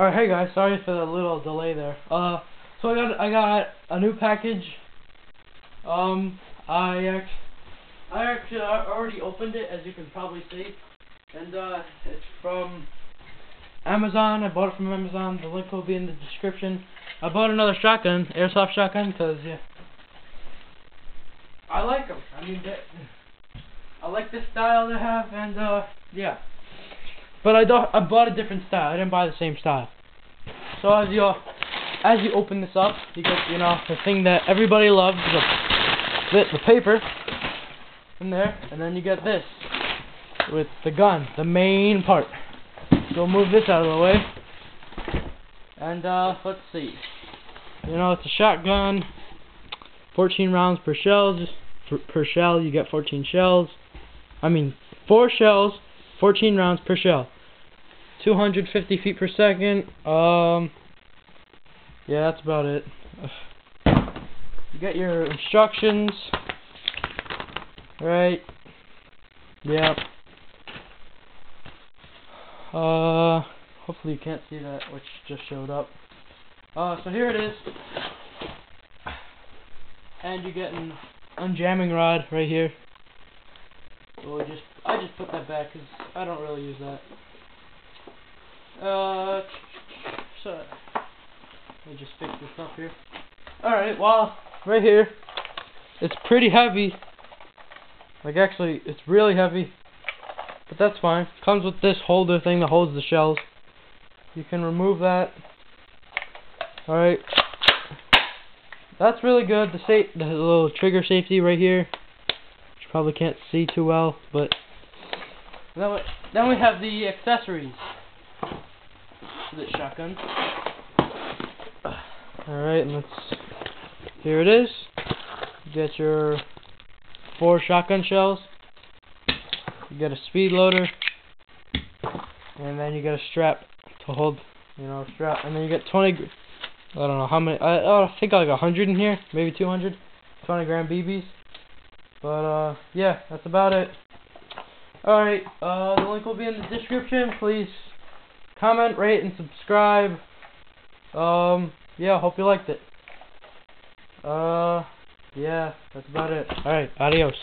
Alright, hey guys, sorry for the little delay there. Uh, so I got I got a new package. Um, I act I actually already opened it, as you can probably see, and uh, it's from Amazon. I bought it from Amazon. The link will be in the description. I bought another shotgun, airsoft shotgun, cause yeah, I like them. I mean, they, I like the style they have, and uh, yeah. But I don't. I bought a different style. I didn't buy the same style. So as you as you open this up, you get you know the thing that everybody loves, the the, paper in there, and then you get this with the gun, the main part. So move this out of the way. And uh, let's see. You know, it's a shotgun. 14 rounds per shells. Per shell, you get 14 shells. I mean, four shells 14 rounds per shell. 250 feet per second. Um, yeah, that's about it. You get your instructions. Right. Yeah. Uh, hopefully you can't see that, which just showed up. Uh, so here it is. And you get an unjamming rod right here. So just I just put that back because I don't really use that. Uh, so let me just fix this up here. All right, well, right here, it's pretty heavy. Like actually, it's really heavy, but that's fine. Comes with this holder thing that holds the shells. You can remove that. All right. That's really good. The sa the little trigger safety right here You probably can't see too well, but then we, then we have the accessories the shotgun. Alright, let's, here it is. Get your four shotgun shells. You get a speed loader. And then you get a strap to hold, you know, strap. And then you get 20, I don't know how many, I, I think like 100 in here, maybe 200. 20 gram BBs. But, uh, yeah, that's about it. Alright, uh, the link will be in the description. Please comment, rate, and subscribe. Um, yeah, hope you liked it. Uh, yeah, that's about it. Alright, adios.